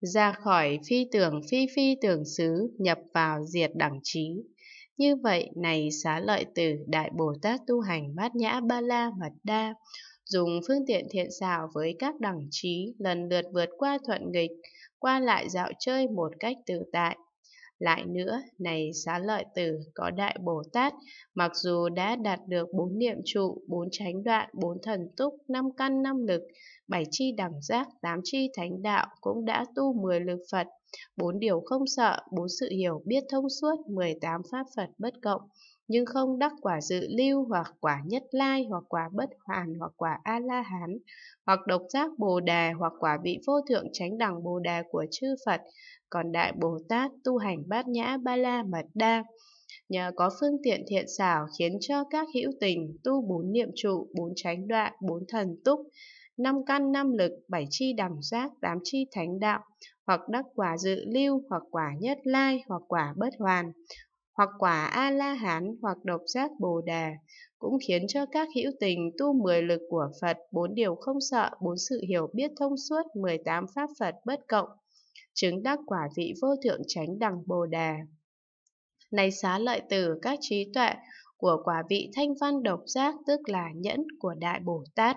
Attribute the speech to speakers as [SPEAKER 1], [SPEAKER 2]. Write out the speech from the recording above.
[SPEAKER 1] ra khỏi phi tưởng phi phi tưởng xứ, nhập vào diệt đẳng trí. Như vậy, này xá lợi tử, Đại Bồ Tát tu hành bát nhã ba la mật đa, dùng phương tiện thiện xảo với các đẳng trí, lần lượt vượt qua thuận nghịch, qua lại dạo chơi một cách tự tại. Lại nữa, này xá lợi tử, có Đại Bồ Tát, mặc dù đã đạt được bốn niệm trụ, bốn chánh đoạn, bốn thần túc, năm căn, năm lực, bảy chi đẳng giác, tám chi thánh đạo, cũng đã tu mười lực Phật, bốn điều không sợ, bốn sự hiểu biết thông suốt, mười tám pháp Phật bất cộng, nhưng không đắc quả dự lưu hoặc quả nhất lai hoặc quả bất hoàn hoặc quả a la hán hoặc độc giác bồ đề hoặc quả vị vô thượng chánh đẳng bồ đề của chư Phật. Còn đại Bồ Tát tu hành bát nhã ba la mật đa nhờ có phương tiện thiện xảo khiến cho các hữu tình tu bốn niệm trụ bốn chánh đoạn bốn thần túc năm căn năm lực bảy chi đẳng giác tám chi thánh đạo hoặc đắc quả dự lưu hoặc quả nhất lai hoặc quả bất hoàn hoặc quả A-la-hán hoặc độc giác Bồ Đề, cũng khiến cho các hữu tình tu mười lực của Phật, bốn điều không sợ, bốn sự hiểu biết thông suốt, mười tám pháp Phật bất cộng, chứng đắc quả vị vô thượng chánh đẳng Bồ Đề. Này xá lợi tử các trí tuệ của quả vị thanh văn độc giác tức là nhẫn của Đại Bồ Tát.